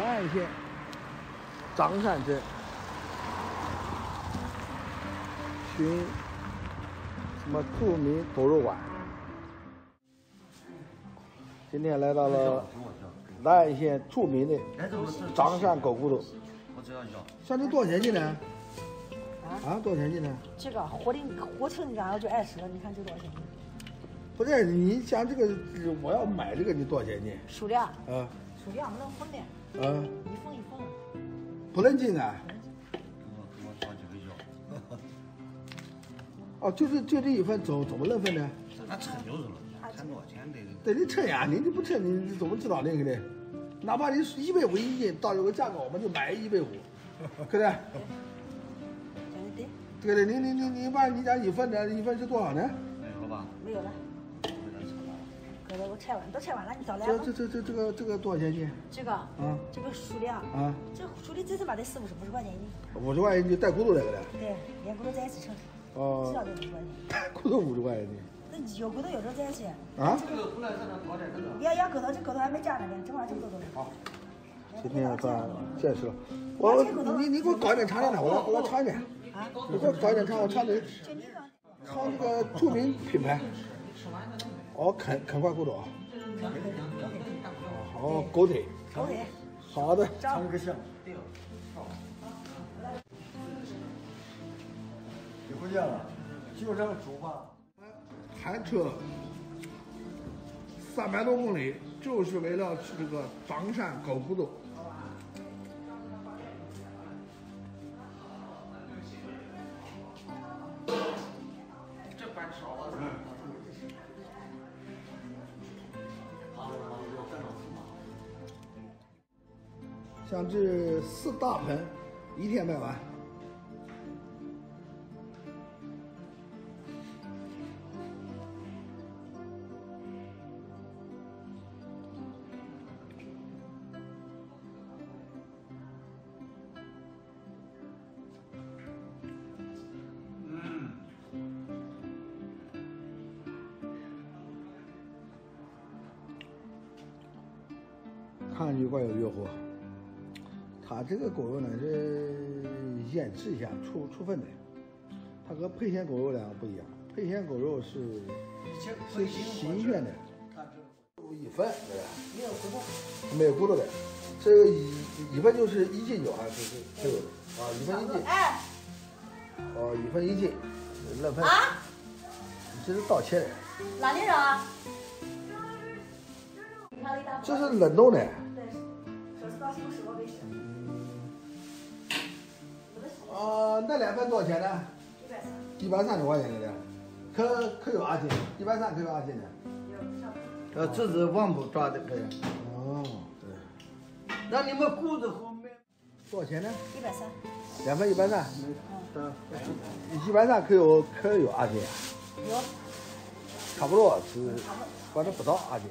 南安县张山镇寻什么著名狗肉馆。今天来到了南安县著名的张山狗骨头。我只要要。像这多少钱斤呢？啊，多少钱斤呢？这个活的活成然后就二十了，你看这多少钱斤？不是，你像这个，我要买这个，你多少钱斤？数量，啊数量不能分的，啊，一份一份。不能进啊！给我给我烧几个腰。哦，就是就这一份，怎怎么能分呢？那称就是了，称多少钱的？对你称呀，你你不称，你怎么知道那个的？哪怕你一百五一斤，到有个价格，我们就买一百五，对不对？对对对，对的，你你你你把你家一份的，一份是多少呢？没有了吧？没有了，我拆完，都拆完了，你早来吗这这？这这这个这个多少钱一斤？这个，啊这个数量，啊，这数的最起码得四五十五十块钱一斤。五十块钱一斤带骨头那个的。对，连骨头在一起称，哦至哦少，得五十块钱。带骨头五十块钱一斤。那有骨头有肉在一起，啊？这个出来才能搞点这个。要要骨头，这骨头还没炸呢，正好这个骨头呢。好，今天算见识了。我你你给我搞一点尝尝来，我我尝一点。啊，你给我搞一点尝，我尝点就你个，尝这个著名品牌。哦，啃啃块骨头啊。好，狗腿。狗腿，好的。尝个香。你回家了，就这个煮吧。开车三百多公里，就是为了去这个张山搞骨头。像这四大盆，一天卖完。看上去怪有诱惑。它这个狗肉呢是腌制一下出出分的，它和沛县狗肉两个不一样。沛县狗肉是是新鲜的，一份对吧？没有骨头。没有骨头的，这个一一份就是一斤有啊，是是是有的啊，一份一斤，哎，哦，一份一斤，冷份，啊，这是倒切的，哪里人啊？这是冷冻的，那两份多少钱呢？一百三，一百三十块钱的，可可有二斤，一百三可有二斤的。有。呃，这是网布抓的可以。哦，对，那你们骨子后面。多少钱呢？一百三，两份一百三，嗯。一百三可有可有二斤，有，差不多是，反正不到二斤。